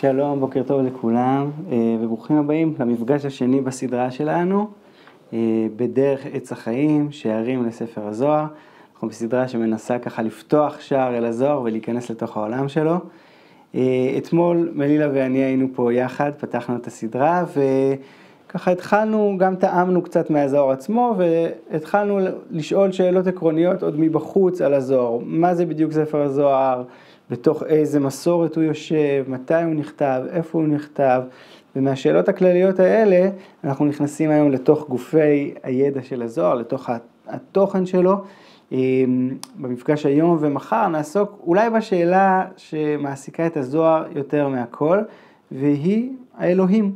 שלום, בוקר טוב לכולם, אה, וברוכים הבאים למפגש השני בסדרה שלנו, אה, בדרך עץ החיים, שערים לספר הזוהר. אנחנו בסדרה שמנסה ככה לפתוח שער אל הזוהר ולהיכנס לתוך העולם שלו. אה, אתמול מלילה ואני היינו פה יחד, פתחנו את הסדרה, וככה התחלנו, גם טעמנו קצת מהזוהר עצמו, והתחלנו לשאול שאלות עקרוניות עוד מבחוץ על הזוהר. מה זה בדיוק ספר הזוהר? בתוך איזה מסורת הוא יושב, מתי הוא נכתב, איפה הוא נכתב, ומהשאלות הכלליות האלה אנחנו נכנסים היום לתוך גופי הידע של הזוהר, לתוך התוכן שלו. אמ, במפגש היום ומחר נעסוק אולי בשאלה שמעסיקה את הזוהר יותר מהכל, והיא האלוהים.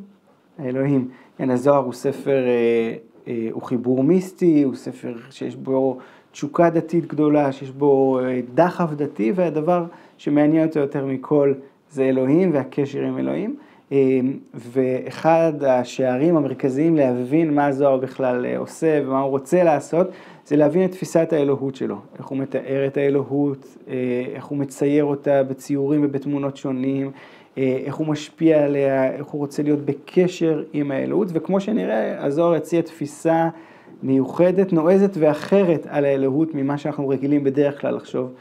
האלוהים. כן, הזוהר הוא ספר, אה, אה, הוא חיבור מיסטי, הוא ספר שיש בו תשוקה דתית גדולה, שיש בו אה, דחף דתי, והדבר שמעניין אותו יותר מכל זה אלוהים והקשר עם אלוהים. אמ, ואחד השערים המרכזיים להבין מה הזוהר בכלל אה, עושה ומה הוא רוצה לעשות, זה להבין את תפיסת האלוהות שלו, איך הוא מתאר את האלוהות, אה, איך הוא מצייר אותה בציורים ובתמונות שונים, אה, איך הוא משפיע עליה, איך הוא רוצה להיות בקשר עם האלוהות, וכמו שנראה, הזוהר יציע תפיסה מיוחדת, נועזת ואחרת על האלוהות ממה שאנחנו רגילים בדרך כלל לחשוב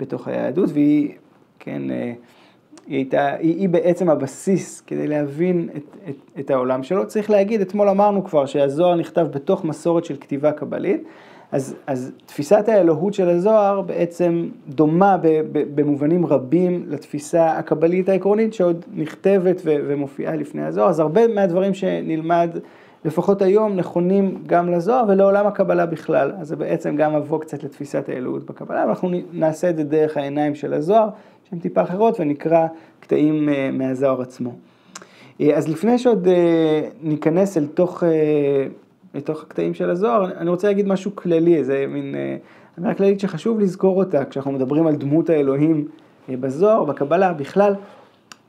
בתוך היהדות, והיא, כן, אה, היא, הייתה, היא, היא בעצם הבסיס כדי להבין את, את, את העולם שלו. צריך להגיד, אתמול אמרנו כבר שהזוהר נכתב בתוך מסורת של כתיבה קבלית, אז, אז תפיסת האלוהות של הזוהר בעצם דומה ב, ב, במובנים רבים לתפיסה הקבלית העקרונית שעוד נכתבת ו, ומופיעה לפני הזוהר, אז הרבה מהדברים שנלמד לפחות היום נכונים גם לזוהר ולעולם הקבלה בכלל. אז זה בעצם גם מבוא קצת לתפיסת האלוהות בקבלה, ואנחנו נעשה את זה דרך העיניים של הזוהר, שהן טיפה אחרות, ונקרא קטעים אה, מהזוהר עצמו. אה, אז לפני שעוד אה, ניכנס אל תוך, לתוך הקטעים של הזוהר, אני רוצה להגיד משהו כללי, איזה מין אמירה כללית שחשוב לזכור אותה כשאנחנו מדברים על דמות האלוהים בזוהר, בקבלה, בכלל.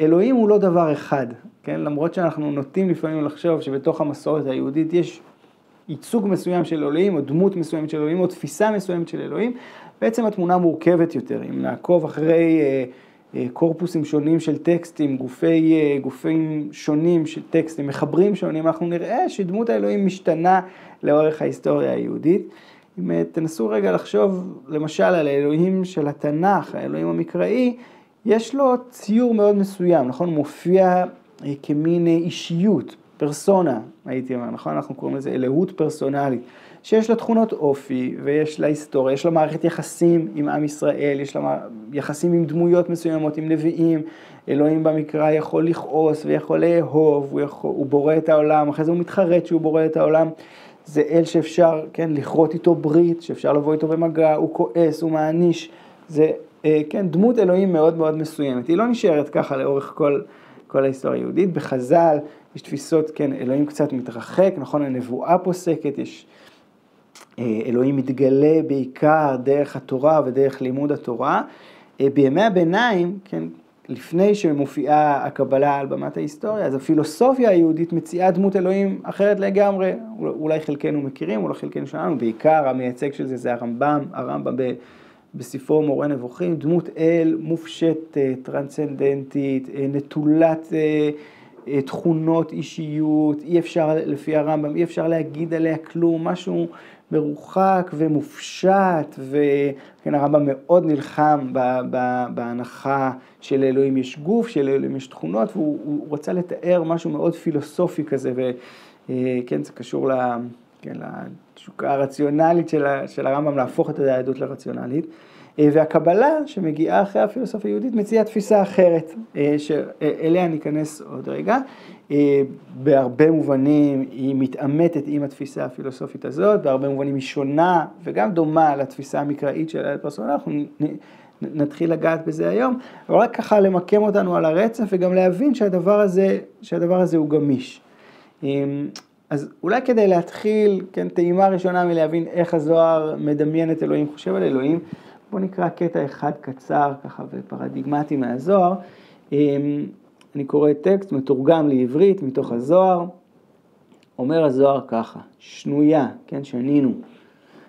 אלוהים הוא לא דבר אחד, כן? למרות שאנחנו נוטים לפעמים לחשוב שבתוך המסורת היהודית יש ייצוג מסוים של אלוהים, או דמות מסוימת של אלוהים, או תפיסה מסוימת של אלוהים, בעצם התמונה מורכבת יותר. אם נעקוב אחרי אה, אה, קורפוסים שונים של טקסטים, גופי, אה, גופים שונים של טקסטים, מחברים שונים, אנחנו נראה שדמות האלוהים משתנה לאורך ההיסטוריה היהודית. אם אה, תנסו רגע לחשוב למשל על האלוהים של התנ"ך, האלוהים המקראי, יש לו ציור מאוד מסוים, נכון? הוא מופיע אה, כמין אה, אישיות, פרסונה, הייתי אומר, נכון? אנחנו קוראים לזה אלוהות פרסונלית, שיש לה תכונות אופי ויש לה היסטוריה, יש לה מערכת יחסים עם עם ישראל, יש לה יחסים עם דמויות מסוימות, עם נביאים, אלוהים במקרא יכול לכעוס ויכול לאהוב, הוא, יכול, הוא בורא את העולם, אחרי זה הוא מתחרט שהוא בורא את העולם. זה אל שאפשר, כן, לכרות איתו ברית, שאפשר לבוא איתו במגע, הוא כועס, הוא מעניש, זה כן, דמות אלוהים מאוד מאוד מסוימת. היא לא נשארת ככה לאורך כל, כל ההיסטוריה היהודית. בחז"ל יש תפיסות, כן, אלוהים קצת מתרחק, נכון, הנבואה פוסקת, יש... אה, אלוהים מתגלה בעיקר דרך התורה ודרך לימוד התורה. אה, בימי הביניים, כן, לפני שמופיעה הקבלה על במת ההיסטוריה, אז הפילוסופיה היהודית מציעה דמות אלוהים אחרת לגמרי. אולי חלקנו מכירים, אולי חלקנו שלנו, בעיקר המייצג של זה זה הרמב"ם, הרמב"ם בספרו מורה נבוכים, דמות אל מופשטת, טרנסצנדנטית, אה, נטולת אה, אה, תכונות אישיות, אי אפשר, לפי הרמב"ם, אי אפשר להגיד עליה כלום, משהו מרוחק ומופשט, וכן הרמב"ם מאוד נלחם בהנחה של אלוהים יש גוף, של אלוהים יש תכונות, והוא רצה לתאר משהו מאוד פילוסופי כזה, וכן, זה קשור ל... כן, לתשוקה הרציונלית של, של הרמב"ם להפוך את היהדות לרציונלית. אה, והקבלה שמגיעה אחרי הפילוסופיה היהודית מציעה תפיסה אחרת, אה, שאליה ניכנס עוד רגע. אה, בהרבה מובנים היא מתעמתת עם התפיסה הפילוסופית הזאת, בהרבה מובנים היא שונה וגם דומה לתפיסה המקראית של הפרסונל, אנחנו נתחיל לגעת בזה היום, אבל רק ככה למקם אותנו על הרצף וגם להבין שהדבר הזה, שהדבר הזה הוא גמיש. אז אולי כדי להתחיל, כן, טעימה ראשונה מלהבין איך הזוהר מדמיין את אלוהים, חושב על אלוהים, בואו נקרא קטע אחד קצר ככה ופרדיגמטי מהזוהר. אמ, אני קורא טקסט מתורגם לעברית מתוך הזוהר. אומר הזוהר ככה, שנויה, כן, שנינו.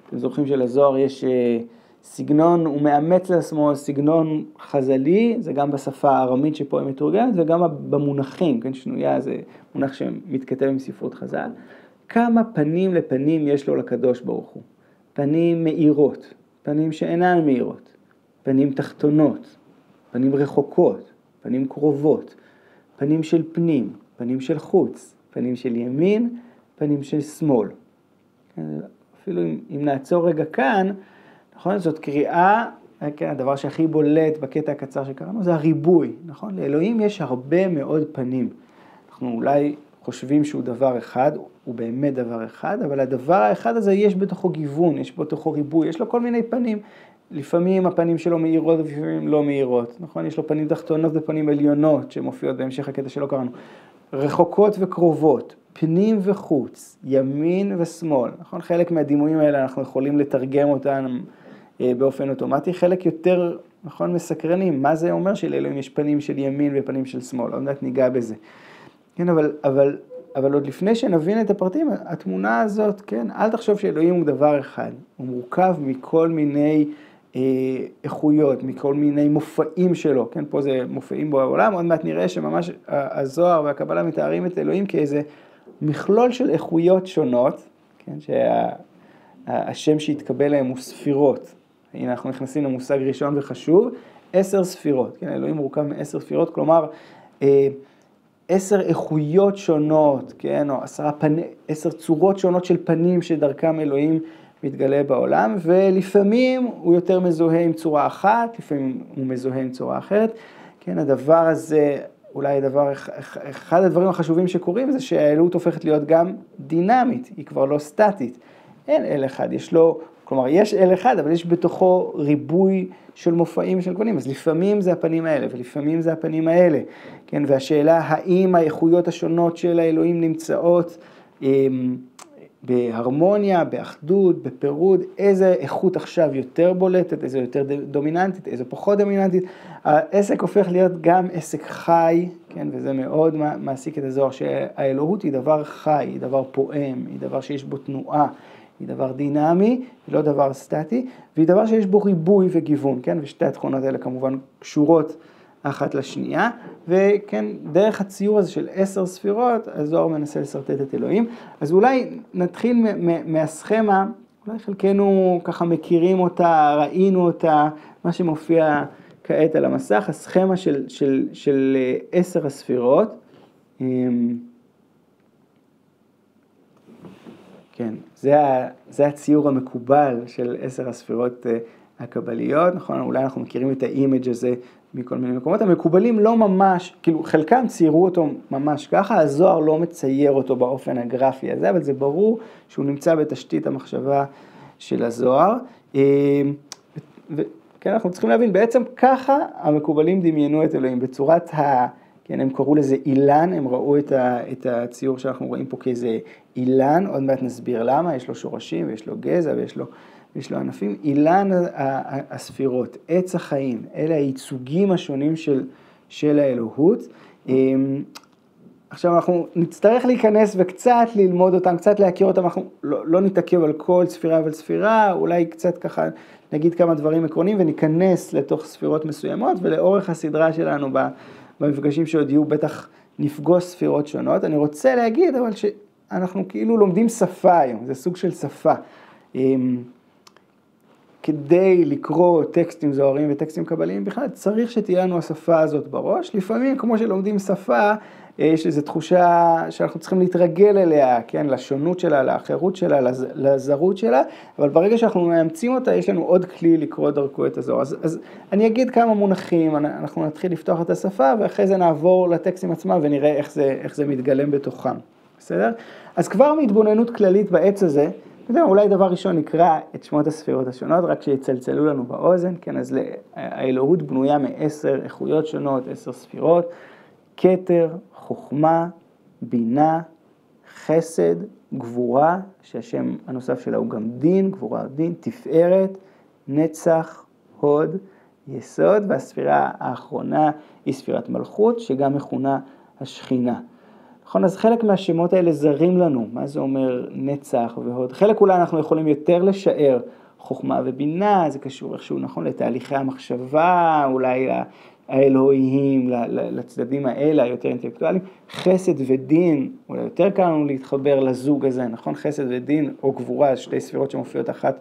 אתם זוכרים שלזוהר יש, אה, סגנון, הוא מאמץ לעצמו סגנון חז"לי, זה גם בשפה הארמית שפה היא מתורגמת, וגם במונחים, כן, שנויה זה מונח שמתכתב עם ספרות חז"ל. כמה פנים לפנים יש לו לקדוש ברוך הוא. פנים מאירות, פנים שאינן מאירות, פנים תחתונות, פנים רחוקות, פנים קרובות, פנים של פנים, פנים של חוץ, פנים של ימין, פנים של שמאל. אפילו אם, אם נעצור רגע כאן, נכון? זאת קריאה, כן, הדבר שהכי בולט בקטע הקצר שקראנו זה הריבוי, נכון? לאלוהים יש הרבה מאוד פנים. אנחנו אולי חושבים שהוא דבר אחד, הוא באמת דבר אחד, אבל הדבר האחד הזה יש בתוכו גיוון, יש בתוכו ריבוי, יש לו כל מיני פנים. לפעמים הפנים שלו מאירות ולפעמים לא מאירות, נכון? יש לו פנים תחתונות ופנים עליונות שמופיעות בהמשך הקטע שלא קראנו. רחוקות וקרובות, פנים וחוץ, ימין ושמאל, נכון? חלק מהדימויים האלה אנחנו יכולים לתרגם אותם אה, באופן אוטומטי, חלק יותר, נכון, מסקרנים, מה זה אומר שלאלוהים יש פנים של ימין ופנים של שמאל, עוד מעט ניגע בזה. כן, אבל, אבל, אבל עוד לפני שנבין את הפרטים, התמונה הזאת, כן, אל תחשוב שאלוהים הוא דבר אחד, הוא מורכב מכל מיני אה, איכויות, מכל מיני מופעים שלו, כן, פה זה מופעים בעולם, עוד מעט נראה שממש הזוהר והקבלה מתארים את אלוהים כאיזה מכלול של איכויות שונות, כן, שה, שהתקבל להם הוא ספירות, הנה אנחנו נכנסים למושג ראשון וחשוב, עשר ספירות, כן, אלוהים מורכב מעשר ספירות, כלומר אה, עשר איכויות שונות, כן, או עשרה פני, עשר צורות שונות של פנים שדרכם אלוהים מתגלה בעולם, ולפעמים הוא יותר מזוהה עם צורה אחת, לפעמים הוא מזוהה עם צורה אחרת, כן, הדבר הזה, אולי הדבר, אחד הדברים החשובים שקורים זה שהאלוהות הופכת להיות גם דינמית, היא כבר לא סטטית. אין אל אחד, יש לו כלומר, יש אל אחד, אבל יש בתוכו ריבוי של מופעים של גוונים, אז לפעמים זה הפנים האלה ולפעמים זה הפנים האלה, כן, והשאלה האם האיכויות השונות של האלוהים נמצאות אמ, בהרמוניה, באחדות, בפירוד, איזה איכות עכשיו יותר בולטת, איזה יותר דומיננטית, איזה פחות דומיננטית. העסק הופך להיות גם עסק חי, כן, וזה מאוד מעסיק את הזוהר, שהאלוהות היא דבר חי, היא דבר פועם, היא דבר שיש בו תנועה. היא דבר דינמי, היא לא דבר סטטי, והיא דבר שיש בו ריבוי וגיוון, כן? ושתי התכונות האלה כמובן קשורות אחת לשנייה, וכן, דרך הציור הזה של עשר ספירות, הזוהר מנסה לשרטט את אלוהים. אז אולי נתחיל מהסכמה, אולי חלקנו ככה מכירים אותה, ראינו אותה, מה שמופיע כעת על המסך, הסכמה של, של, של אה, עשר הספירות. אמ, כן, זה, זה הציור המקובל של עשר הספירות אה, הקבליות, נכון? אולי אנחנו מכירים את האימג' הזה מכל מיני מקומות. המקובלים לא ממש, כאילו חלקם ציירו אותו ממש ככה, הזוהר לא מצייר אותו באופן הגרפי הזה, אבל זה ברור שהוא נמצא בתשתית המחשבה של הזוהר. אה, וכן, אנחנו צריכים להבין, בעצם ככה המקובלים דמיינו את אלוהים, בצורת ה... כן, הם קראו לזה אילן, הם ראו את, ה, את הציור שאנחנו רואים פה כאיזה אילן, עוד מעט נסביר למה, יש לו שורשים ויש לו גזע ויש לו, ויש לו ענפים. אילן הספירות, עץ החיים, אלה הייצוגים השונים של, של האלוהות. אמ, עכשיו אנחנו נצטרך להיכנס וקצת ללמוד אותם, קצת להכיר אותם, אנחנו לא, לא נתעכב על כל ספירה אבל ספירה, אולי קצת ככה נגיד כמה דברים עקרוניים וניכנס לתוך ספירות מסוימות ולאורך הסדרה שלנו במפגשים שעוד יהיו בטח נפגוש ספירות שונות. אני רוצה להגיד אבל שאנחנו כאילו לומדים שפה היום, זה סוג של שפה. אמ, כדי לקרוא טקסטים זוהרים וטקסטים קבליים בכלל, צריך שתהיה לנו השפה הזאת בראש. לפעמים, כמו שלומדים שפה, יש איזו תחושה שאנחנו צריכים להתרגל אליה, כן, לשונות שלה, לאחרות שלה, לז, לזרות שלה, אבל ברגע שאנחנו מאמצים אותה, יש לנו עוד כלי לקרוא דרכו את הזוהר. אז, אז אני אגיד כמה מונחים, אנחנו נתחיל לפתוח את השפה, ואחרי זה נעבור לטקסטים עצמם ונראה איך זה, איך זה מתגלם בתוכם, בסדר? אז כבר מהתבוננות כללית בעץ הזה, אתה יודע, אולי דבר ראשון נקרא את שמות הספירות השונות, רק שיצלצלו לנו באוזן, כן, אז האלוהות בנויה מעשר איכויות שונות, עשר ספירות, כתר, חוכמה, בינה, חסד, גבורה, שהשם הנוסף שלה הוא גם דין, גבורה דין, תפארת, נצח, הוד, יסוד, והספירה האחרונה היא ספירת מלכות, שגם מכונה השכינה. נכון, אז חלק מהשמות האלה זרים לנו, מה זה אומר נצח והוד? חלק אולי אנחנו יכולים יותר לשער, חוכמה ובינה, זה קשור איכשהו נכון לתהליכי המחשבה, אולי האלוהיים, לצדדים האלה היותר אינטלקטואליים, חסד ודין, אולי יותר קל לנו להתחבר לזוג הזה, נכון? חסד ודין או גבורה, שתי ספירות שמופיעות אחת,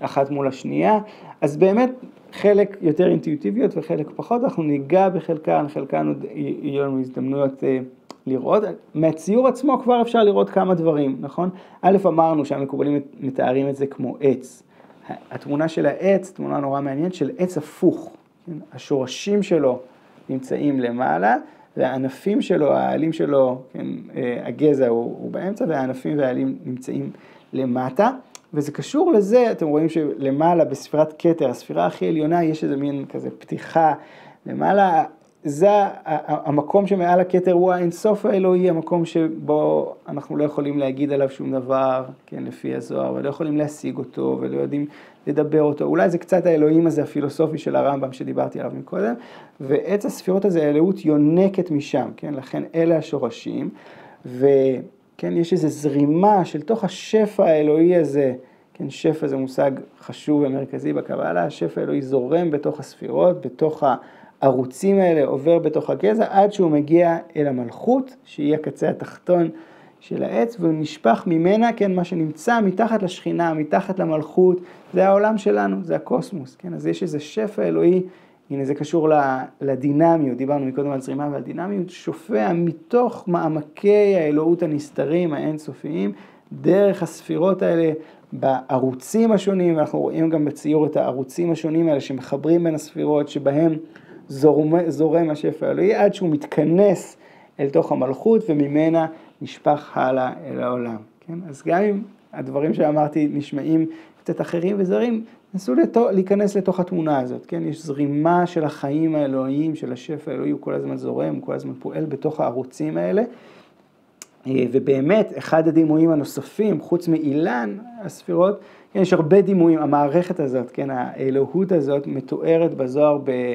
אחת מול השנייה, אז באמת חלק יותר אינטואיטיביות וחלק פחות, אנחנו ניגע בחלקן, חלקן עוד יהיו לנו הזדמנויות אה, לראות. מהציור עצמו כבר אפשר לראות כמה דברים, נכון? א', אמרנו שהמקובלים מתארים את זה כמו עץ. התמונה של העץ, תמונה נורא מעניינת, של עץ הפוך. כן? השורשים שלו נמצאים למעלה, והענפים שלו, העלים שלו, כן, אה, הגזע הוא, הוא באמצע, והענפים והעלים נמצאים למטה. וזה קשור לזה, אתם רואים שלמעלה בספירת כתר, הספירה הכי עליונה, יש איזה מין כזה פתיחה למעלה, זה המקום שמעל הכתר הוא האינסוף האלוהי, המקום שבו אנחנו לא יכולים להגיד עליו שום דבר, כן, לפי הזוהר, ולא יכולים להשיג אותו, ולא יודעים לדבר אותו. אולי זה קצת האלוהים הזה הפילוסופי של הרמב"ם שדיברתי עליו מקודם, ועץ הספירות הזה, האלוהות יונקת משם, כן, לכן אלה השורשים, וכן, יש איזו זרימה של תוך השפע האלוהי הזה, כן, שפע זה מושג חשוב ומרכזי בקבלה, השפע האלוהי זורם בתוך הספירות, בתוך ה... הערוצים האלה עובר בתוך הגזע עד שהוא מגיע אל המלכות, שהיא הקצה התחתון של העץ, והוא נשפך ממנה, כן, מה שנמצא מתחת לשכינה, מתחת למלכות, זה העולם שלנו, זה הקוסמוס, כן, אז יש איזה שפע אלוהי, הנה זה קשור לדינמיות, דיברנו מקודם על זרימה ועל דינמיות, שופע מתוך מעמקי האלוהות הנסתרים, האינסופיים, דרך הספירות האלה בערוצים השונים, ואנחנו רואים גם בציור את הערוצים השונים האלה שמחברים בין הספירות, שבהם זורם, זורם השפע האלוהי עד שהוא מתכנס אל תוך המלכות וממנה נשפך הלאה אל העולם. כן? אז גם אם הדברים שאמרתי נשמעים קצת אחרים וזרים, נסו לתו, להיכנס לתוך התמונה הזאת, כן? יש זרימה של החיים האלוהיים, של השפע האלוהי, הוא כל הזמן זורם, הוא כל הזמן פועל בתוך הערוצים האלה. אה, ובאמת, אחד הדימויים הנוספים, חוץ מאילן הספירות, כן, יש הרבה דימויים, המערכת הזאת, כן, האלוהות הזאת מתוארת בזוהר ב...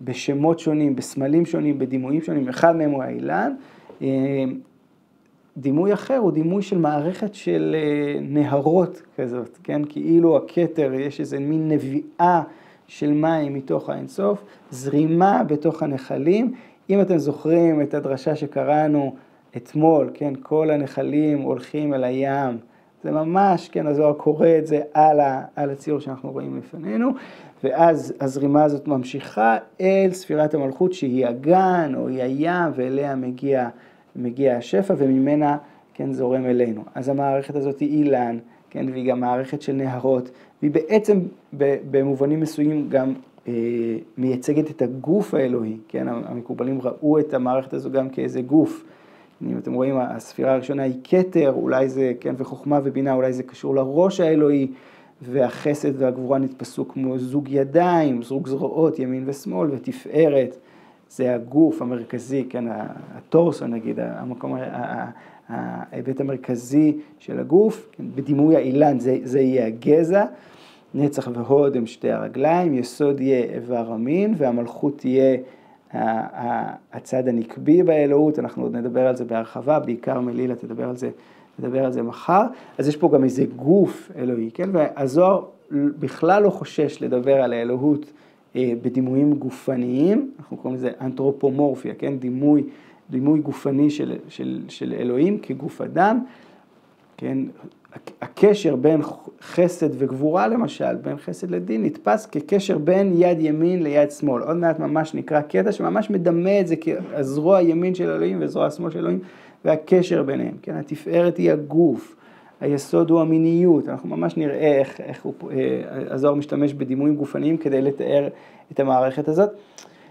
בשמות שונים, בסמלים שונים, בדימויים שונים, אחד מהם הוא האילן. אה, דימוי אחר הוא דימוי של מערכת של אה, נהרות כזאת, כן? כאילו הכתר, יש איזה מין נביאה של מים מתוך האינסוף, זרימה בתוך הנחלים. אם אתם זוכרים את הדרשה שקראנו אתמול, כן? כל הנחלים הולכים אל הים. זה ממש, כן, הזוהר קורא את זה על, ה, על הציור שאנחנו רואים לפנינו, ואז הזרימה הזאת ממשיכה אל ספירת המלכות שהיא הגן או היא הים ואליה מגיע, מגיע השפע וממנה כן זורם אלינו. אז המערכת הזאת היא אילן, כן, והיא גם מערכת של נהרות, והיא בעצם במובנים מסוימים גם אה, מייצגת את הגוף האלוהי, כן, המקובלים ראו את המערכת הזו גם כאיזה גוף. אם אתם רואים, הספירה הראשונה היא כתר, אולי זה, כן, וחוכמה ובינה, אולי זה קשור לראש האלוהי, והחסד והגבורה נתפסו כמו זוג ידיים, זוג זרועות, ימין ושמאל, ותפארת, זה הגוף המרכזי, כן, הטורסו נגיד, המקום, ההיבט המרכזי של הגוף, כן, בדימוי האילן זה, זה יהיה הגזע, נצח והוד הם שתי הרגליים, יסוד יהיה איבר המין, והמלכות תהיה הצד הנקבי באלוהות, אנחנו עוד נדבר על זה בהרחבה, בעיקר מלילה תדבר על זה, תדבר על זה מחר, אז יש פה גם איזה גוף אלוהי, כן, והזוהר בכלל לא חושש לדבר על האלוהות אה, בדימויים גופניים, אנחנו קוראים לזה אנתרופומורפיה, כן, דימוי, דימוי גופני של, של, של אלוהים כגוף אדם, כן, הקשר בין חסד וגבורה למשל, בין חסד לדין, נתפס כקשר בין יד ימין ליד שמאל. עוד מעט ממש נקרא קטע שממש מדמה את זה כזרוע ימין של אלוהים וזרוע שמאל של אלוהים והקשר ביניהם. כן, התפארת היא הגוף, היסוד הוא המיניות, אנחנו ממש נראה איך, איך הוא, אה, הזוהר משתמש בדימויים גופניים כדי לתאר את המערכת הזאת.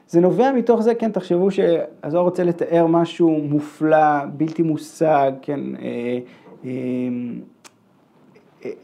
זה נובע מתוך זה, כן, תחשבו שהזוהר רוצה לתאר משהו מופלא, בלתי מושג, כן, אה,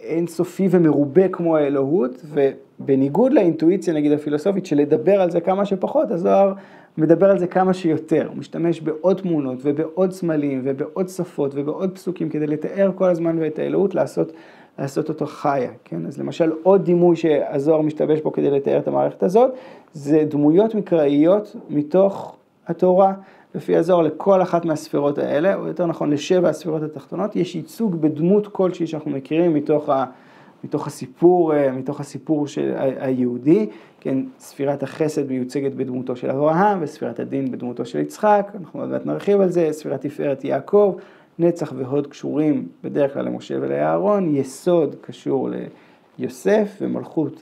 אינסופי ומרובה כמו האלוהות, ובניגוד לאינטואיציה נגיד הפילוסופית של לדבר על זה כמה שפחות, הזוהר מדבר על זה כמה שיותר, הוא משתמש בעוד תמונות ובעוד סמלים ובעוד שפות ובעוד פסוקים כדי לתאר כל הזמן ואת האלוהות, לעשות, לעשות אותו חיה, כן? אז למשל עוד דימוי שהזוהר משתמש בו כדי לתאר את המערכת הזאת, זה דמויות מקראיות מתוך התורה. לפי הזוהר לכל אחת מהספירות האלה, או יותר נכון לשבע הספירות התחתונות, יש ייצוג בדמות כלשהי שאנחנו מכירים מתוך, ה, מתוך הסיפור, אה, מתוך הסיפור של היהודי, כן, ספירת החסד מיוצגת בדמותו של אברהם וספירת הדין בדמותו של יצחק, אנחנו עוד מעט נרחיב על זה, ספירת תפארת יעקב, נצח והוד קשורים בדרך כלל למשה ולאהרון, יסוד קשור ליוסף ומלכות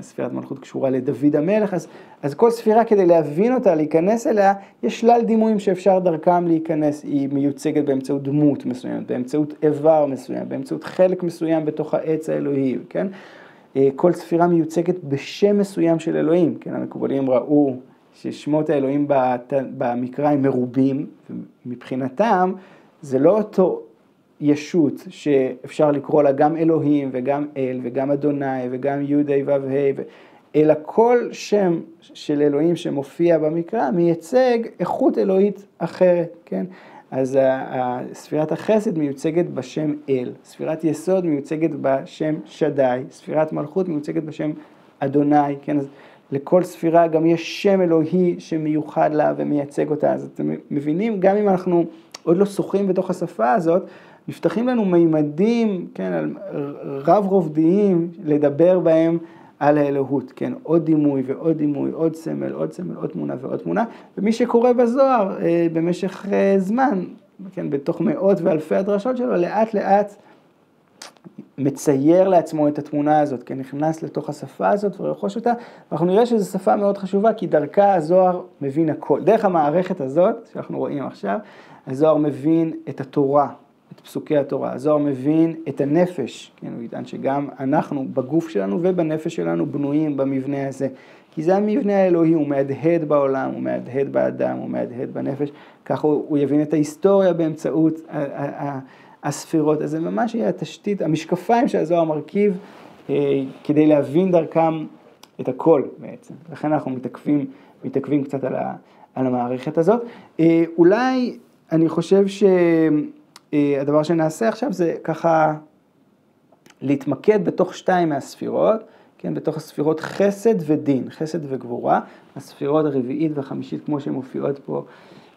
ספירת מלכות קשורה לדוד המלך, אז, אז כל ספירה כדי להבין אותה, להיכנס אליה, יש שלל דימויים שאפשר דרכם להיכנס, היא מיוצגת באמצעות דמות מסוימת, באמצעות איבר מסוים, באמצעות חלק מסוים בתוך העץ האלוהי, כן? אה, כל ספירה מיוצגת בשם מסוים של אלוהים, כן? המקובלים ראו ששמות האלוהים במקרא הם מרובים, ומבחינתם זה לא אותו ישות שאפשר לקרוא לה גם אלוהים וגם אל וגם אדוני וגם י' ה' ו' ה', אלא כל שם של אלוהים שמופיע במקרא מייצג איכות אלוהית אחרת, כן? אז ספירת החסד מיוצגת בשם אל, ספירת יסוד מיוצגת בשם שדי, ספירת מלכות מיוצגת בשם אדוני, כן? אז לכל ספירה גם יש שם אלוהי שמיוחד לה ומייצג אותה, אז אתם מבינים, גם אם אנחנו עוד לא שוחים בתוך השפה הזאת, נפתחים לנו מימדים, כן, רב רובדיים, לדבר בהם על האלוהות, כן, עוד דימוי ועוד דימוי, עוד סמל, עוד סמל, עוד תמונה ועוד תמונה, ומי שקורא בזוהר אה, במשך אה, זמן, כן, בתוך מאות ואלפי הדרשות שלו, לאט לאט מצייר לעצמו את התמונה הזאת, כן, נכנס לתוך השפה הזאת ורכוש אותה, ואנחנו נראה שזו שפה מאוד חשובה, כי דרכה הזוהר מבין הכל. דרך המערכת הזאת, שאנחנו רואים עכשיו, הזוהר מבין את התורה, את פסוקי התורה. הזוהר מבין את הנפש, כן, הוא יטען שגם אנחנו בגוף שלנו ובנפש שלנו בנויים במבנה הזה. כי זה המבנה האלוהי, הוא מהדהד בעולם, הוא מהדהד באדם, הוא מהדהד בנפש, ככה הוא, הוא יבין את ההיסטוריה באמצעות הספירות, אז זה ממש יהיה התשתית, המשקפיים שהזוהר מרכיב אה, כדי להבין דרכם את הכל בעצם. לכן אנחנו מתעכבים, מתעכבים קצת על, ה, על המערכת הזאת. אה, אולי אני חושב ש... אה, הדבר שנעשה עכשיו זה ככה להתמקד בתוך שתיים מהספירות, כן, בתוך הספירות חסד ודין, חסד וגבורה, הספירות הרביעית והחמישית כמו שהן מופיעות פה.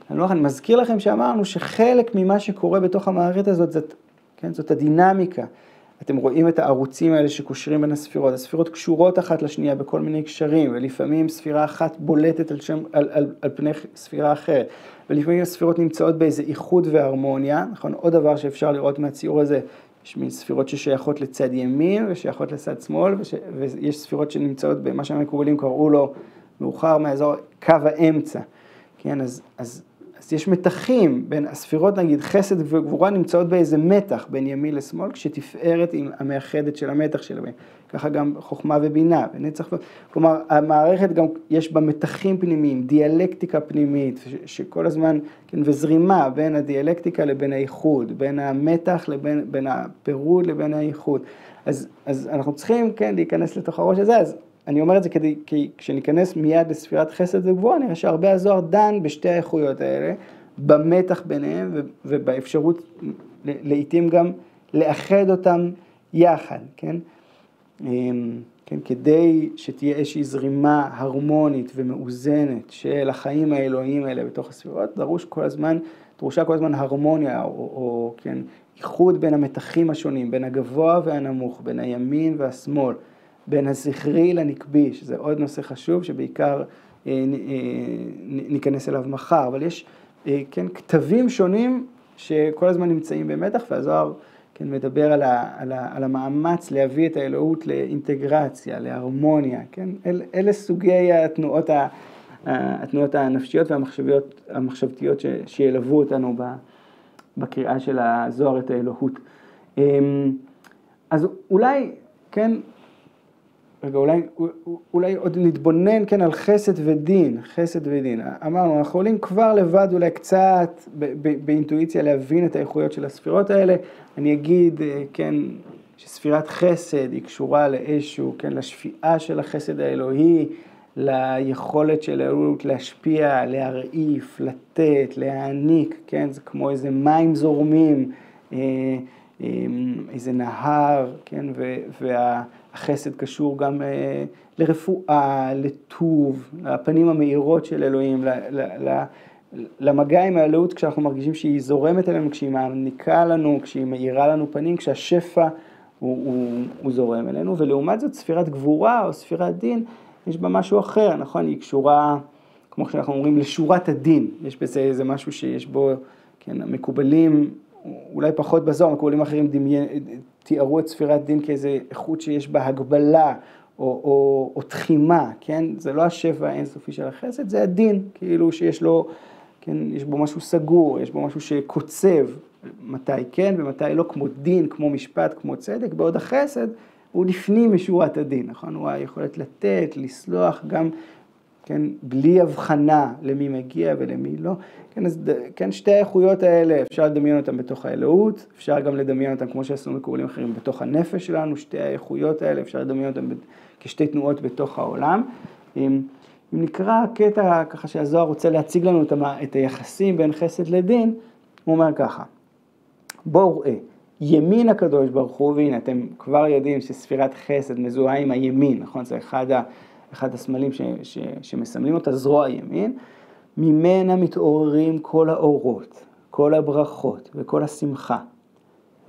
אני, לא, אני מזכיר לכם שאמרנו שחלק ממה שקורה בתוך המערכת הזאת, זאת, כן, זאת הדינמיקה. אתם רואים את הערוצים האלה שקושרים בין הספירות, הספירות קשורות אחת לשנייה בכל מיני קשרים, ולפעמים ספירה אחת בולטת על, שם, על, על, על פני ספירה אחרת, ולפעמים הספירות נמצאות באיזה איחוד והרמוניה, נכון? עוד דבר שאפשר לראות מהציור הזה, יש מין ספירות ששייכות לצד ימין ושייכות לצד שמאל, וש, ויש ספירות שנמצאות במה שהמקובלים קראו לו מאוחר מאזור קו האמצע, כן? אז, אז אז יש מתחים בין הספירות, נגיד חסד וגבורה נמצאות באיזה מתח בין ימין לשמאל, כשתפארת היא המאחדת של המתח שלהם. ככה גם חוכמה ובינה ונצח, כלומר המערכת גם יש בה מתחים פנימיים, דיאלקטיקה פנימית, שכל הזמן, כן, וזרימה בין הדיאלקטיקה לבין האיחוד, בין המתח לבין בין הפירוד לבין האיחוד. אז, אז אנחנו צריכים, כן, להיכנס לתוך הראש הזה, אז אני אומר את זה כדי, כי כשניכנס מיד לספירת חסד וגבוהה, נראה שהרבה הזוהר דן בשתי האיכויות האלה, במתח ביניהם ובאפשרות לעיתים גם לאחד אותם יחד, כן? אמ, כן, כדי שתהיה איזושהי זרימה הרמונית ומאוזנת של החיים האלוהיים האלה בתוך הספירות, דרוש כל הזמן, דרושה כל הזמן הרמוניה, או, או כן, איחוד בין המתחים השונים, בין הגבוה והנמוך, בין הימין והשמאל. בין הזכרי לנקבי, שזה עוד נושא חשוב שבעיקר אה, אה, ניכנס אליו מחר, אבל יש אה, כן, כתבים שונים שכל הזמן נמצאים במתח, והזוהר כן, מדבר על, ה, על, ה, על המאמץ להביא את האלוהות לאינטגרציה, להרמוניה, כן? אל, אלה סוגי התנועות, ה, התנועות הנפשיות והמחשבתיות ש, שילוו אותנו בקריאה של הזוהר את האלוהות. אמ, אז אולי, כן, רגע, אולי, אולי עוד נתבונן כן על חסד ודין, חסד ודין. אמרנו, אנחנו יכולים כבר לבד אולי קצת באינטואיציה להבין את האיכויות של הספירות האלה. אני אגיד, אה, כן, שספירת חסד היא קשורה לאיזשהו, כן, לשפיעה של החסד האלוהי, ליכולת של האלוהות להשפיע, להרעיף, לתת, להעניק, כן, זה כמו איזה מים זורמים, אה, אה, איזה נהר, כן, וה... החסד קשור גם אה, לרפואה, לטוב, לפנים המאירות של אלוהים, למגע עם האלוהות כשאנחנו מרגישים שהיא זורמת אלינו, כשהיא מעניקה לנו, כשהיא מאירה לנו פנים, כשהשפע הוא, הוא, הוא זורם אלינו, ולעומת זאת ספירת גבורה או ספירת דין, יש בה משהו אחר, נכון? היא קשורה, כמו שאנחנו אומרים, לשורת הדין. יש בזה איזה משהו שיש בו, כן, המקובלים, אולי פחות בזוהר, מקובלים אחרים דמיין, תיארו את ספירת דין כאיזה איכות שיש בה הגבלה או, או, או תחימה, כן? זה לא השפע האינסופי של החסד, זה הדין, כאילו שיש לו, כן, יש בו משהו סגור, יש בו משהו שקוצב, מתי כן ומתי לא, כמו דין, כמו משפט, כמו צדק, בעוד החסד הוא לפנים משורת הדין, נכון? הוא היכולת לתת, לסלוח, גם, כן, בלי הבחנה למי מגיע ולמי לא. כן, אז כן, שתי האיכויות האלה, אפשר לדמיין אותן בתוך האלוהות, אפשר גם לדמיין אותן, כמו שעשו מקובלים אחרים, בתוך הנפש שלנו, שתי האיכויות האלה, אפשר לדמיין אותן כשתי תנועות בתוך העולם. אם, אם נקרא קטע ככה שהזוהר רוצה להציג לנו את היחסים בין חסד לדין, הוא אומר ככה, בואו ראה, ימין הקדוש ברוך הוא, והנה אתם כבר יודעים שספירת חסד מזוהה עם הימין, נכון? זה אחד, ה, אחד הסמלים ש, ש, שמסמלים אותה זרוע ימין, ממנה מתעוררים כל האורות, כל הברכות וכל השמחה,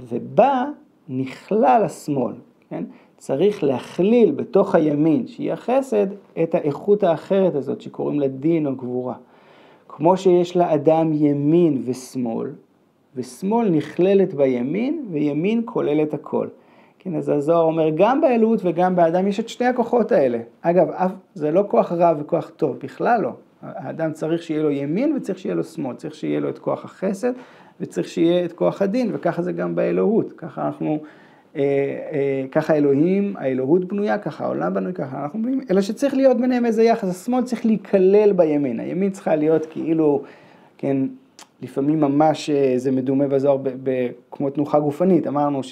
ובה נכלל השמאל, כן? צריך להכליל בתוך הימין, שהיא החסד, את האיכות האחרת הזאת שקוראים לה דין או גבורה. כמו שיש לאדם ימין ושמאל, ושמאל נכללת בימין, וימין כולל את הכל. כן, אז הזוהר אומר, גם באלוהות וגם באדם יש את שני הכוחות האלה. אגב, זה לא כוח רע וכוח טוב, בכלל לא. האדם צריך שיהיה לו ימין וצריך שיהיה לו שמאל, צריך שיהיה לו את כוח החסד וצריך שיהיה את כוח הדין, וככה זה גם באלוהות. ככה אנחנו, אה, אה, ככה אלוהים, האלוהות בנויה, ככה העולם בנוי, ככה אנחנו בנויים, אלא שצריך להיות ביניהם איזה יחס, השמאל צריך להיכלל בימין, הימין צריכה להיות כאילו, כן, לפעמים ממש אה, זה מדומה בזוהר כמו תנוחה גופנית, אמרנו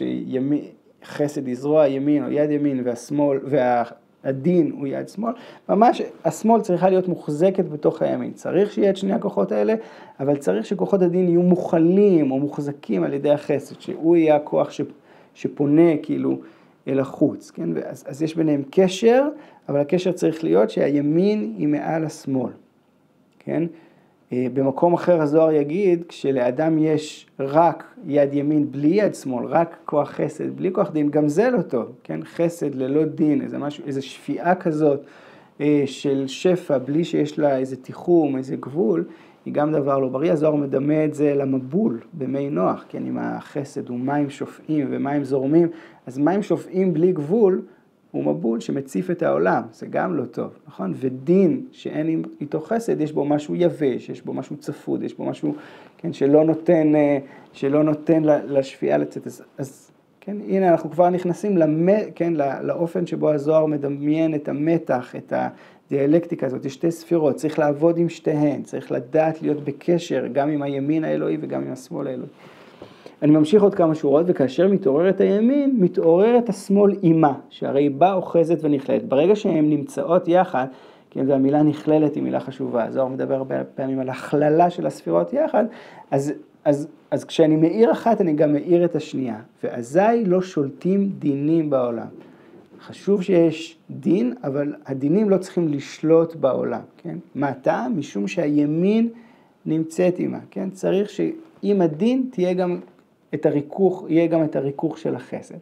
שחסד היא זרוע ימין או יד ימין והשמאל, והדין הוא יד שמאל, ממש השמאל צריכה להיות מוחזקת בתוך הימין, צריך שיהיה את שני הכוחות האלה, אבל צריך שכוחות הדין יהיו מוכלים או מוחזקים על ידי החסד, שהוא יהיה הכוח ש, שפונה כאילו אל החוץ, כן? אז, אז יש ביניהם קשר, אבל הקשר צריך להיות שהימין היא מעל השמאל, כן? אה, במקום אחר הזוהר יגיד, כשלאדם יש רק יד ימין בלי יד שמאל, רק כוח חסד בלי כוח דין, גם זה לא טוב, כן? חסד ללא דין, איזה משהו, איזה שפיעה כזאת אה, של שפע בלי שיש לה איזה תיחום, איזה גבול, היא גם דבר לא בריא. הזוהר מדמה את זה למבול במי נוח, כן? אם החסד הוא מים שופעים ומים זורמים, אז מים שופעים בלי גבול, הוא מבול שמציף את העולם, זה גם לא טוב, נכון? ודין שאין איתו חסד, יש בו משהו יבש, יש בו משהו צפוד, יש בו משהו, כן, שלא נותן, אה, שלא נותן לשפיעה לצאת. אז, אז כן, הנה אנחנו כבר נכנסים למ, כן, לאופן שבו הזוהר מדמיין את המתח, את הדיאלקטיקה הזאת, יש שתי ספירות, צריך לעבוד עם שתיהן, צריך לדעת להיות בקשר גם עם הימין האלוהי וגם עם השמאל האלוהי. אני ממשיך עוד כמה שורות, וכאשר מתעוררת הימין, מתעוררת השמאל עימה, שהרי בה אוחזת ונכללת. ברגע שהן נמצאות יחד, כן, והמילה נכללת היא מילה חשובה, זוהר מדבר הרבה פעמים על הכללה של הספירות יחד, אז, אז, אז כשאני מאיר אחת אני גם מאיר את השנייה, ואזי לא שולטים דינים בעולם. חשוב שיש דין, אבל הדינים לא צריכים לשלוט בעולם, כן? מה הטעם? משום שהימין נמצאת עימה, כן? צריך שעם הדין תהיה גם את הריכוך, יהיה גם את הריכוך של החסד.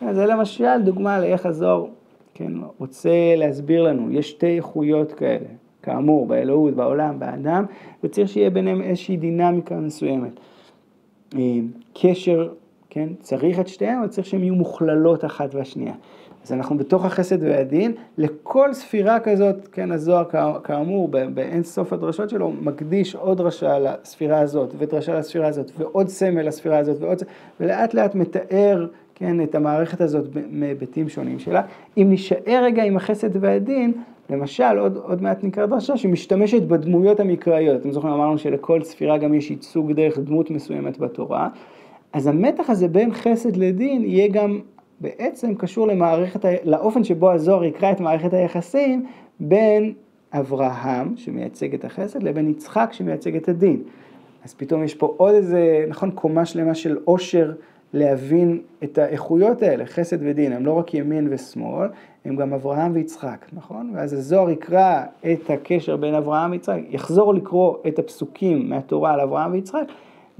כן, זה למשל דוגמה לאיך הזוהר כן, רוצה להסביר לנו, יש שתי איכויות כאלה, כאמור, באלוהות, בעולם, באדם, וצריך שיהיה ביניהם איזושהי דינמיקה מסוימת. אה, קשר, כן, צריך את שתיהן, אבל צריך שהן יהיו מוכללות אחת והשנייה. אז אנחנו בתוך החסד והדין, לכל ספירה כזאת, כן, הזוהר כאמור באין סוף הדרשות שלו, מקדיש עוד דרשה לספירה הזאת, ודרשה לספירה הזאת, ועוד סמל לספירה הזאת, ועוד, ולאט לאט מתאר, כן, את המערכת הזאת מהיבטים שונים שלה. אם נשאר רגע עם החסד והדין, למשל, עוד, עוד מעט נקרא דרשה שמשתמשת בדמויות המקראיות. אתם זוכרים, אמרנו שלכל ספירה גם יש ייצוג דרך דמות מסוימת בתורה. אז המתח הזה בין חסד לדין יהיה גם בעצם קשור למערכת, לאופן שבו הזוהר יקרא את מערכת היחסים בין אברהם, שמייצג את החסד, לבין יצחק, שמייצג את הדין. אז פתאום יש פה עוד איזה, נכון, קומה שלמה של עושר להבין את האיכויות האלה, חסד ודין, הם לא רק ימין ושמאל, הם גם אברהם ויצחק, נכון? ואז הזוהר יקרא את הקשר בין אברהם ויצחק, יחזור לקרוא את הפסוקים מהתורה על אברהם ויצחק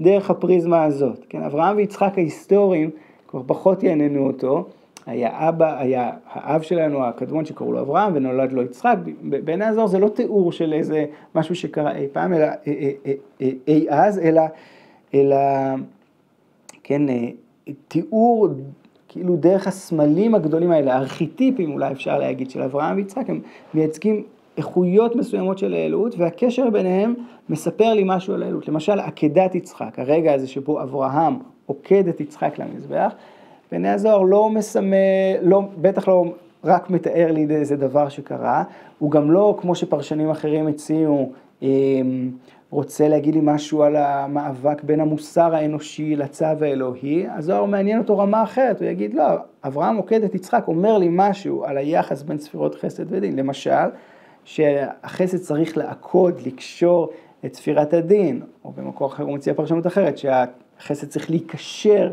דרך הפריזמה הזאת, כן? אברהם ויצחק ההיסטוריים כבר פחות יעננו אותו. היה אבא, היה האב שלנו הקדמון שקראו לו אברהם ונולד לו יצחק, בעיני הזוהר זה לא תיאור של איזה משהו שקרה אי פעם, אלא אי, אי, אי, אי אז, אלא, אלא, כן, תיאור כאילו דרך הסמלים הגדולים האלה, הארכיטיפים אולי אפשר להגיד, של אברהם ויצחק, הם מייצגים איכויות מסוימות של האלוהות, והקשר ביניהם מספר לי משהו על האלוהות. למשל, עקדת יצחק, הרגע הזה שבו אברהם עוקד את יצחק למזבח, בעיני הזוהר לא מסמל, לא, בטח לא רק מתאר לי איזה דבר שקרה, הוא גם לא, כמו שפרשנים אחרים הציעו, אמ, רוצה להגיד לי משהו על המאבק בין המוסר האנושי לצו האלוהי, הזוהר מעניין אותו רמה אחרת, הוא יגיד לא, אברהם עוקד את יצחק, אומר לי משהו על היחס בין ספירות חסד ודין, למשל, שהחסד צריך לעקוד, לקשור את ספירת הדין, או במקור אחר הוא מציע פרשנות אחרת, שהחסד צריך להיקשר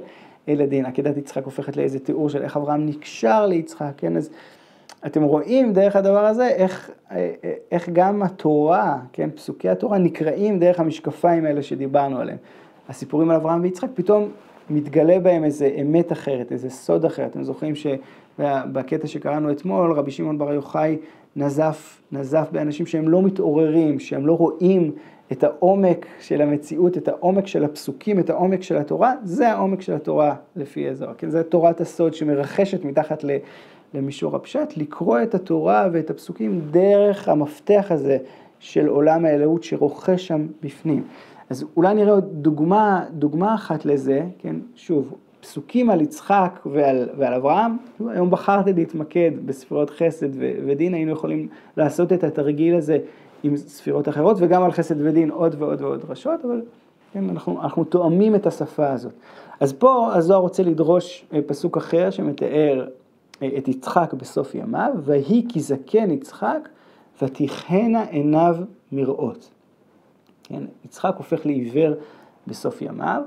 אל הדין, עקדת יצחק הופכת לאיזה תיאור של איך אברהם נקשר ליצחק, כן, אז אתם רואים דרך הדבר הזה איך, איך גם התורה, כן, פסוקי התורה נקראים דרך המשקפיים האלה שדיברנו עליהם. הסיפורים על אברהם ויצחק, פתאום מתגלה בהם איזה אמת אחרת, איזה סוד אחר. אתם זוכרים שבקטע שקראנו אתמול, רבי שמעון בר יוחאי נזף, נזף באנשים שהם לא מתעוררים, שהם לא רואים את העומק של המציאות, את העומק של הפסוקים, את העומק של התורה, זה העומק של התורה לפי הזוהר, כן? זה תורת הסוד שמרחשת מתחת למישור הפשט, לקרוא את התורה ואת הפסוקים דרך המפתח הזה של עולם האלוהות שרוכש שם בפנים. אז אולי נראה עוד דוגמה, דוגמה אחת לזה, כן? שוב, פסוקים על יצחק ועל, ועל אברהם, היום בחרתי להתמקד בספירות חסד ודין, היינו יכולים לעשות את התרגיל הזה עם ספירות אחרות, וגם על חסד ודין עוד ועוד ועוד דרשות, אבל כן, אנחנו, אנחנו תואמים את השפה הזאת. אז פה הזוהר רוצה לדרוש אה, פסוק אחר שמתאר אה, את יצחק בסוף ימיו, ויהי כי זקן יצחק ותכהנה עיניו מראות. כן, יצחק הופך לעיוור בסוף ימיו,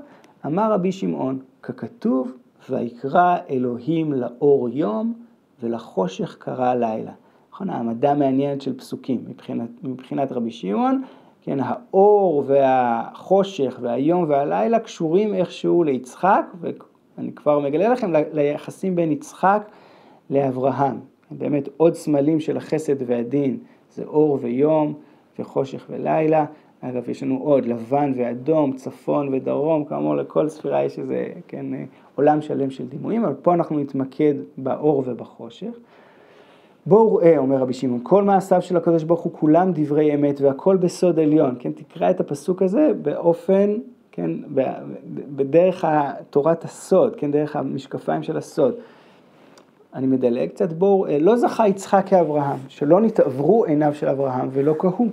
אמר רבי שמעון, ככתוב, ויקרא אלוהים לאור יום ולחושך קרא לילה. נכון, העמדה מעניינת של פסוקים מבחינת, מבחינת רבי שמעון, כן, האור והחושך והיום והלילה קשורים איכשהו ליצחק, ואני כבר מגלה לכם ליחסים בין יצחק לאברהם. באמת עוד סמלים של החסד והדין, זה אור ויום וחושך ולילה. אגב, יש לנו עוד לבן ואדום, צפון ודרום, כאמור לכל ספירה יש איזה, כן, עולם שלם של דימויים, אבל פה אנחנו נתמקד באור ובחושך. בואו ראה, אומר רבי שמעון, כל מעשיו של הקדוש ברוך הוא כולם דברי אמת והכל בסוד עליון, כן, תקרא את הפסוק הזה באופן, כן, בדרך תורת הסוד, כן, דרך המשקפיים של הסוד. אני מדלג קצת, בואו, לא זכה יצחק כאברהם, שלא נתעברו עיניו של אברהם ולא כהוא.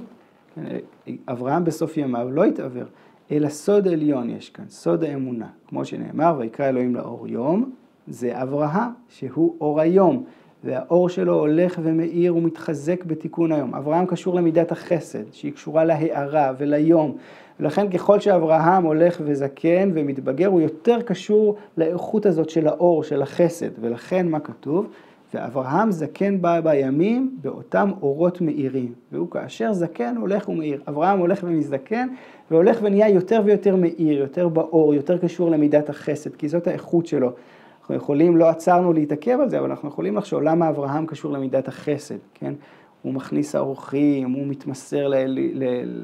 אברהם בסוף ימיו לא התעוור, אלא סוד עליון יש כאן, סוד האמונה. כמו שנאמר, ויקרא אלוהים לאור יום, זה אברהם, שהוא אור היום. והאור שלו הולך ומאיר ומתחזק בתיקון היום. אברהם קשור למידת החסד, שהיא קשורה להארה וליום. ולכן ככל שאברהם הולך וזקן ומתבגר, הוא יותר קשור לאיכות הזאת של האור, של החסד. ולכן מה כתוב? ואברהם זקן בא בימים באותם אורות מאירים. והוא כאשר זקן הולך ומאיר. אברהם הולך ומזדקן והולך ונהיה יותר ויותר מאיר, יותר באור, יותר קשור למידת החסד, כי זאת האיכות שלו. אנחנו יכולים, לא עצרנו להתעכב על זה, אבל אנחנו יכולים לחשוב למה אברהם קשור למידת החסד, כן? הוא מכניס האורחים, הוא מתמסר ל,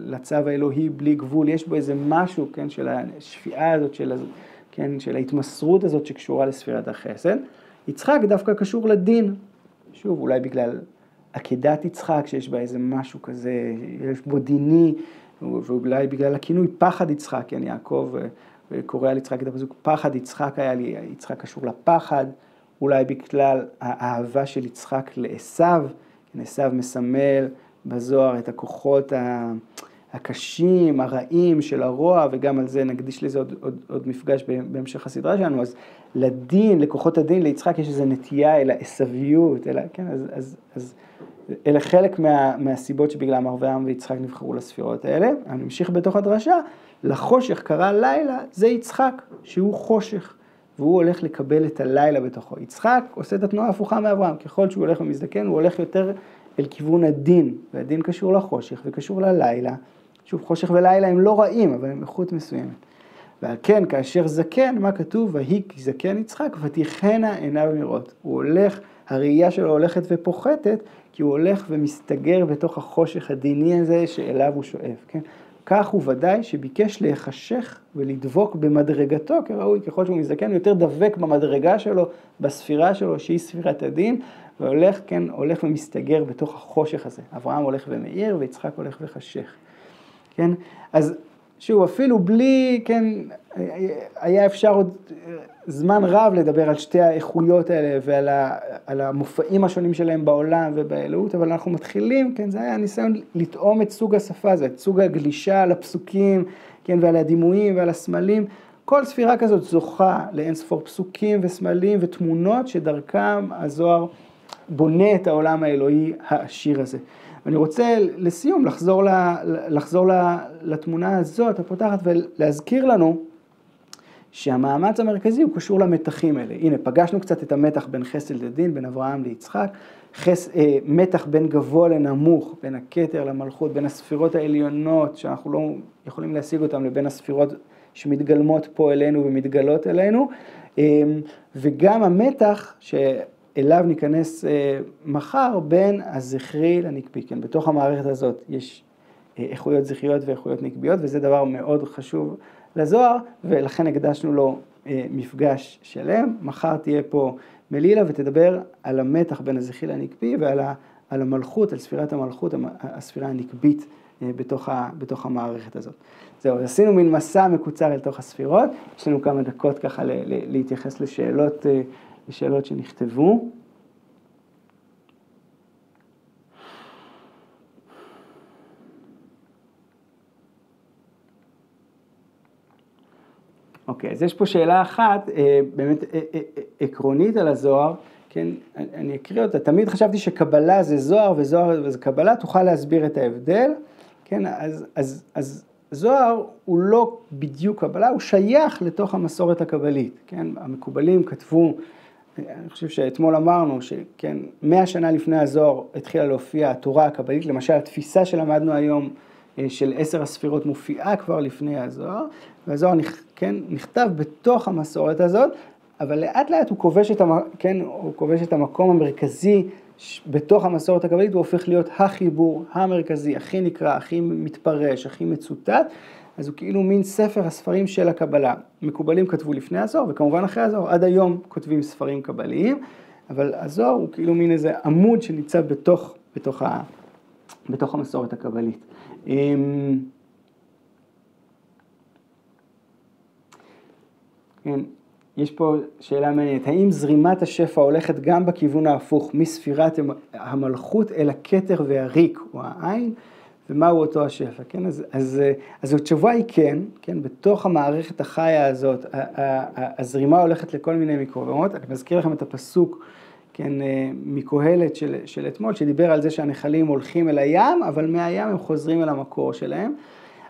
לצו האלוהי בלי גבול, יש בו איזה משהו, כן, של השפיעה הזאת, של, כן, של ההתמסרות הזאת שקשורה לספירת החסד. יצחק דווקא קשור לדין, שוב, אולי בגלל עקדת יצחק, שיש בה איזה משהו כזה, יש בו דיני, ואולי בגלל הכינוי פחד יצחק, כן, יעקב וקורא על יצחק את הפסוק, פחד יצחק היה לי, יצחק קשור לפחד, אולי בגלל האהבה של יצחק לעשו, כן, עשו מסמל בזוהר את הכוחות הקשים, הרעים של הרוע, וגם על זה נקדיש לזה עוד, עוד, עוד מפגש בהמשך הסדרה שלנו, אז לדין, לכוחות הדין, ליצחק יש איזו נטייה אל העשוויות, אל, כן, אז, אז, אז אלה חלק מה, מהסיבות שבגללם אברהם ויצחק נבחרו לספירות האלה. אני אמשיך בתוך הדרשה, לחושך קרא לילה, זה יצחק, שהוא חושך, והוא הולך לקבל את הלילה בתוכו. יצחק עושה את התנועה ההפוכה מאברהם, ככל שהוא הולך ומזדקן, הוא הולך יותר אל כיוון הדין, והדין קשור לחושך וקשור ללילה. שוב, חושך ולילה הם לא רעים, אבל הם איכות מסוימת. ועל כן, כאשר זקן, מה כתוב? ויהי כי זקן יצחק, ותיכנה עיניו מראות. הוא הולך, הראייה שלו הולכת ופוחתת, כי הוא הולך ומסתגר בתוך החושך הדיני הזה שאליו הוא שואף, כן? כך הוא ודאי שביקש להיחשך ולדבוק במדרגתו כראוי, ככל שהוא מזדקן, הוא יותר דבק במדרגה שלו, בספירה שלו, שהיא ספירת הדין, והולך, כן, הולך ומסתגר בתוך החושך הזה. אברהם הולך ומאיר ויצחק הולך וחשך, כן? אז שוב, אפילו בלי, כן, היה אפשר עוד זמן רב לדבר על שתי האיכויות האלה ועל ה, על המופעים השונים שלהם בעולם ובאלוהות, אבל אנחנו מתחילים, כן, זה היה ניסיון לטעום את סוג השפה הזאת, את סוג הגלישה על הפסוקים, כן, ועל הדימויים ועל הסמלים. כל ספירה כזאת זוכה לאין ספור פסוקים וסמלים ותמונות שדרכם הזוהר בונה את העולם האלוהי העשיר הזה. ואני רוצה לסיום לחזור, לה, לחזור לה, לתמונה הזאת הפותחת ולהזכיר לנו שהמאמץ המרכזי הוא קשור למתחים האלה. הנה, פגשנו קצת את המתח בין חסד לדין, בין אברהם ליצחק, חס, אה, מתח בין גבוה לנמוך, בין הכתר למלכות, בין הספירות העליונות, שאנחנו לא יכולים להשיג אותן, לבין הספירות שמתגלמות פה אלינו ומתגלות אלינו, אה, וגם המתח שאליו ניכנס אה, מחר בין הזכרי לנקבי, כן, בתוך המערכת הזאת יש אה, איכויות זכריות ואיכויות נקביות, וזה דבר מאוד חשוב לזוהר, ולכן הקדשנו לו אה, מפגש שלם. מחר תהיה פה מלילה ותדבר על המתח בין הזכיל לנקבי ועל על המלכות, על ספירת המלכות, הספירה הנקבית בתוך, ה, בתוך המערכת הזאת. זהו, עשינו מין מסע מקוצר אל תוך הספירות, יש לנו כמה דקות ככה ל, ל, להתייחס לשאלות, לשאלות שנכתבו. אוקיי, אז יש פה שאלה אחת, אה, באמת אה, אה, עקרונית על הזוהר, כן, אני אקריא אותה, תמיד חשבתי שקבלה זה זוהר וזוהר זה קבלה, תוכל להסביר את ההבדל, כן, אז, אז, אז זוהר הוא לא בדיוק קבלה, הוא שייך לתוך המסורת הקבלית, כן, המקובלים כתבו, אני חושב שאתמול אמרנו שכן, מאה שנה לפני הזוהר התחילה להופיע התורה הקבלית, למשל התפיסה שלמדנו היום של עשר הספירות מופיעה כבר לפני הזוהר, והזוהר כן, נכתב בתוך המסורת הזאת, אבל לאט לאט הוא כובש את, המ... כן, הוא כובש את המקום המרכזי בתוך המסורת הקבלית, הוא הופך להיות החיבור המרכזי, הכי נקרא, הכי מתפרש, הכי מצוטט, אז הוא כאילו מין ספר הספרים של הקבלה. מקובלים כתבו לפני הזוהר, וכמובן אחרי הזוהר, עד היום כותבים ספרים קבליים, אבל הזוהר הוא כאילו מין איזה עמוד שניצב בתוך, בתוך, ה... בתוך המסורת הקבלית. אמ, כן, יש פה שאלה מעניינת, האם זרימת השפע הולכת גם בכיוון ההפוך מספירת המלכות אל הכתר והריק או העין, ומהו אותו השפע, כן? אז, אז, אז התשובה היא כן, כן, בתוך המערכת החיה הזאת, הזרימה הולכת לכל מיני מקומות, אני מזכיר לכם את הפסוק, כן, אה, מקהלת של, של אתמול, שדיבר על זה שהנחלים הולכים אל הים, אבל מהים הם חוזרים אל המקור שלהם.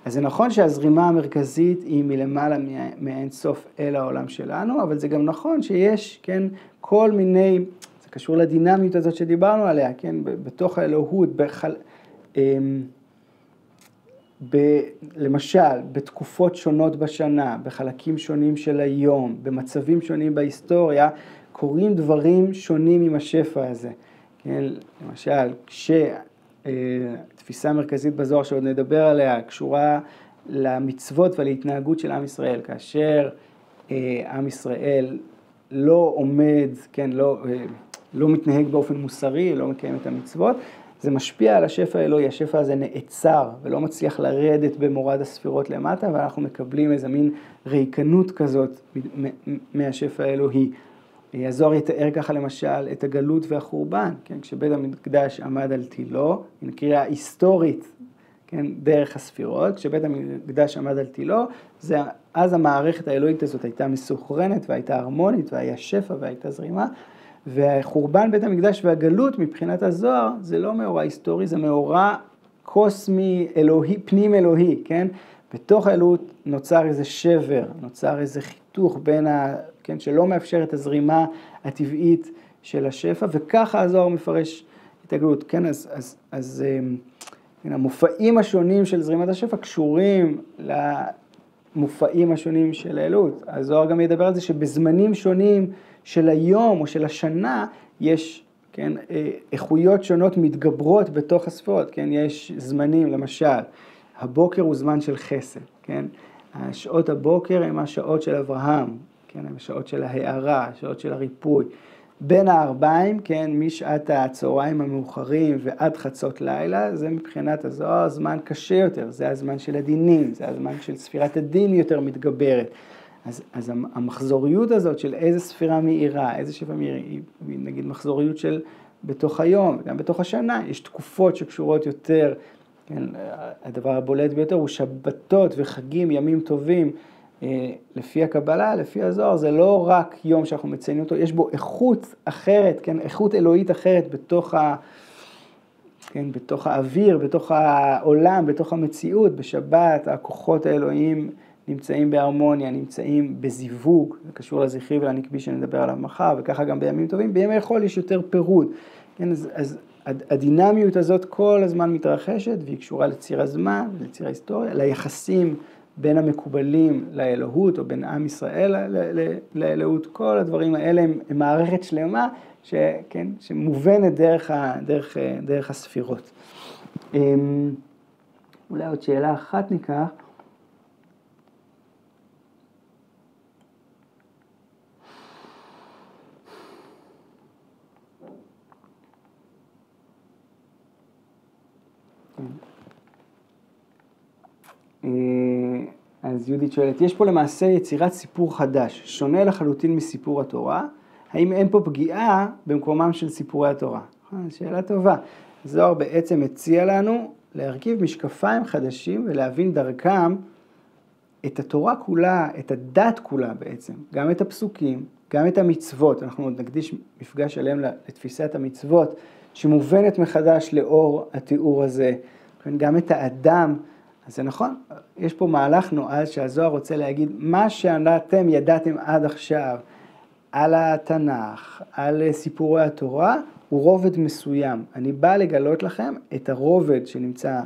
אז זה נכון שהזרימה המרכזית היא מלמעלה מאין סוף אל העולם שלנו, אבל זה גם נכון שיש, כן, כל מיני, זה קשור לדינמיות הזאת שדיברנו עליה, כן, בתוך האלוהות, בחל... אמ, ב, למשל, בתקופות שונות בשנה, בחלקים שונים של היום, במצבים שונים בהיסטוריה, קורים דברים שונים עם השפע הזה. כן, למשל, כש... תפיסה מרכזית בזוהר שעוד נדבר עליה, קשורה למצוות ולהתנהגות של עם ישראל, כאשר אה, עם ישראל לא עומד, כן, לא, אה, לא מתנהג באופן מוסרי, לא מקיים את המצוות, זה משפיע על השפע האלוהי, השפע הזה נעצר ולא מצליח לרדת במורד הספירות למטה, ואנחנו מקבלים איזה מין ריקנות כזאת מהשפע האלוהי. הזוהר יתאר ככה למשל את הגלות והחורבן, כן, כשבית המקדש עמד על תילו, הנה קריאה היסטורית, כן, דרך הספירות, כשבית המקדש עמד על תילו, זה, אז המערכת האלוהית הזאת הייתה מסוכרנת והייתה הרמונית והיה שפע והייתה זרימה, והחורבן בית המקדש והגלות מבחינת הזוהר זה לא מאורע היסטורי, זה מאורע קוסמי, אלוהי, פנים אלוהי, כן? בתוך האלוהות נוצר איזה שבר, נוצר איזה חיתוך בין ה... כן, שלא מאפשר את הזרימה הטבעית של השפע, וככה הזוהר מפרש את הגלות, כן, אז, אז, אז כן, המופעים השונים של זרימת השפע קשורים המופעים השונים של האלוהות. הזוהר גם ידבר על זה שבזמנים שונים של היום או של השנה יש, כן, אה, איכויות שונות מתגברות בתוך הספירות, כן, יש זמנים, למשל, הבוקר הוא זמן של חסד, כן, שעות הבוקר הן השעות של אברהם, כן, הן השעות של ההארה, השעות של הריפוי. בין הערביים, כן, משעת הצהריים המאוחרים ועד חצות לילה, זה מבחינת הזוהר זמן קשה יותר, זה הזמן של הדינים, זה הזמן של ספירת הדין יותר מתגברת. אז, אז המחזוריות הזאת של איזה ספירה מהירה, איזה שבע מהירה, היא נגיד מחזוריות של בתוך היום, גם בתוך השנה, יש תקופות שקשורות יותר, כן, הדבר הבולט ביותר הוא שבתות וחגים, ימים טובים. אה, לפי הקבלה, לפי הזוהר, זה לא רק יום שאנחנו מציינים אותו, יש בו איכות אחרת, כן, איכות אלוהית אחרת בתוך, ה, כן, בתוך האוויר, בתוך העולם, בתוך המציאות. בשבת הכוחות האלוהים נמצאים בהרמוניה, נמצאים בזיווג, זה קשור לזכרי ולנקבי שנדבר עליו מחר, וככה גם בימים טובים. בימי חול יש יותר פירוד. כן, אז, אז הדינמיות הזאת כל הזמן מתרחשת והיא קשורה לציר הזמן, לציר ההיסטוריה, ליחסים. בין המקובלים לאלוהות, או בין עם ישראל לאלוהות, כל הדברים האלה הם, הם מערכת שלמה שכן, שמובנת דרך, ה, דרך, דרך הספירות. אמ, אולי עוד שאלה אחת ניקח. אז יהודית שואלת, יש פה למעשה יצירת סיפור חדש, שונה לחלוטין מסיפור התורה, האם אין פה פגיעה במקומם של סיפורי התורה? אה, שאלה טובה. זוהר בעצם הציע לנו להרכיב משקפיים חדשים ולהבין דרכם את התורה כולה, את הדת כולה בעצם, גם את הפסוקים, גם את המצוות, אנחנו עוד נקדיש מפגש שלם לתפיסת המצוות, שמובנת מחדש לאור התיאור הזה, גם את האדם. אז זה נכון, יש פה מהלך נועז שהזוהר רוצה להגיד, מה שאתם ידעתם עד עכשיו על התנ"ך, על סיפורי התורה, הוא רובד מסוים. אני בא לגלות לכם את הרובד שנמצא,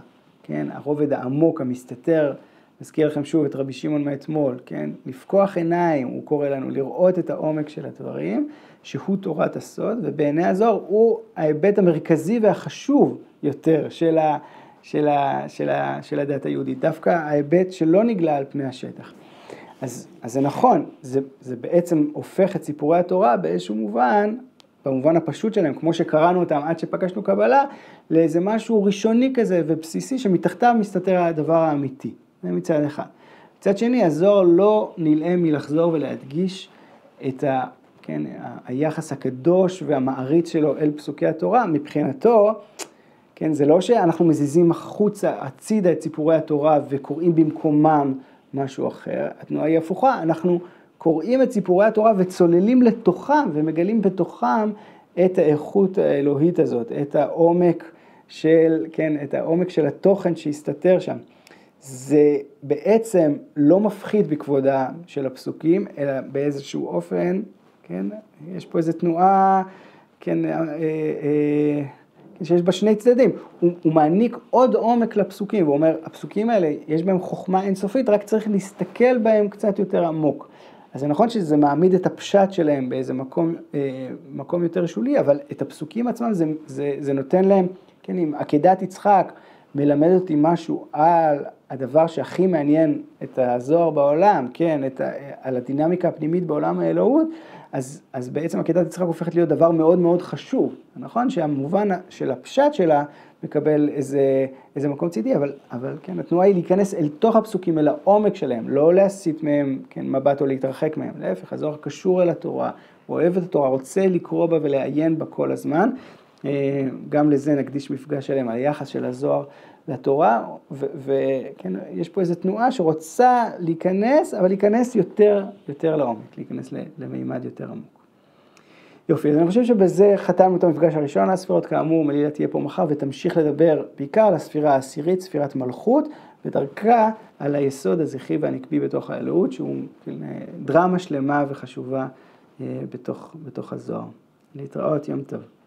כן, הרובד העמוק, המסתתר, נזכיר לכם שוב את רבי שמעון מאתמול, כן, לפקוח עיניים, הוא קורא לנו, לראות את העומק של הדברים, שהוא תורת הסוד, ובעיני הזוהר הוא ההיבט המרכזי והחשוב יותר של ה... של, ה, של, ה, של הדת היהודית, דווקא ההיבט שלא נגלה על פני השטח. אז, אז זה נכון, זה, זה בעצם הופך את סיפורי התורה באיזשהו מובן, במובן הפשוט שלהם, כמו שקראנו אותם עד שפגשנו קבלה, לאיזה משהו ראשוני כזה ובסיסי שמתחתיו מסתתר הדבר האמיתי. זה מצד אחד. מצד שני, הזוהר לא נלאה מלחזור ולהדגיש את ה, כן, היחס הקדוש והמעריץ שלו אל פסוקי התורה, מבחינתו כן, זה לא שאנחנו מזיזים החוצה, הצידה את סיפורי התורה וקוראים במקומם משהו אחר, התנועה היא הפוכה, אנחנו קוראים את סיפורי התורה וצוללים לתוכם ומגלים בתוכם את האיכות האלוהית הזאת, את העומק של, כן, את העומק של התוכן שהסתתר שם. זה בעצם לא מפחית בכבודה של הפסוקים, אלא באיזשהו אופן, כן, יש פה איזו תנועה, כן, אה, אה, שיש בה שני צדדים, הוא, הוא מעניק עוד עומק לפסוקים, הוא אומר, הפסוקים האלה, יש בהם חוכמה אינסופית, רק צריך להסתכל בהם קצת יותר עמוק. אז זה נכון שזה מעמיד את הפשט שלהם באיזה מקום, אה, מקום יותר שולי, אבל את הפסוקים עצמם זה, זה, זה נותן להם, כן, אם עקדת יצחק מלמד אותי משהו על הדבר שהכי מעניין את הזוהר בעולם, כן, את על הדינמיקה הפנימית בעולם האלוהות, אז, אז בעצם עקדת יצחק הופכת להיות דבר מאוד מאוד חשוב. נכון שהמובן של הפשט שלה מקבל איזה, איזה מקום צידי, אבל, אבל כן, התנועה היא להיכנס אל תוך הפסוקים, אל העומק שלהם, לא להסיט מהם כן, מבט או להתרחק מהם. להפך, הזוהר קשור אל התורה, אוהב את התורה, רוצה לקרוא בה ולעיין בה כל הזמן. אה, גם לזה נקדיש מפגש שלם, היחס של הזוהר לתורה, וכן, יש פה איזו תנועה שרוצה להיכנס, אבל להיכנס יותר, יותר לעומק, להיכנס למימד יותר עמוק. יופי, אז אני חושב שבזה חתמנו את המפגש הראשון על הספירות, כאמור, מלילה תהיה פה מחר ותמשיך לדבר בעיקר על הספירה העשירית, ספירת מלכות, ודרכה על היסוד הזכרי והנקבי בתוך האלוהות, שהוא כן, דרמה שלמה וחשובה אה, בתוך, בתוך הזוהר. להתראות, יום טוב.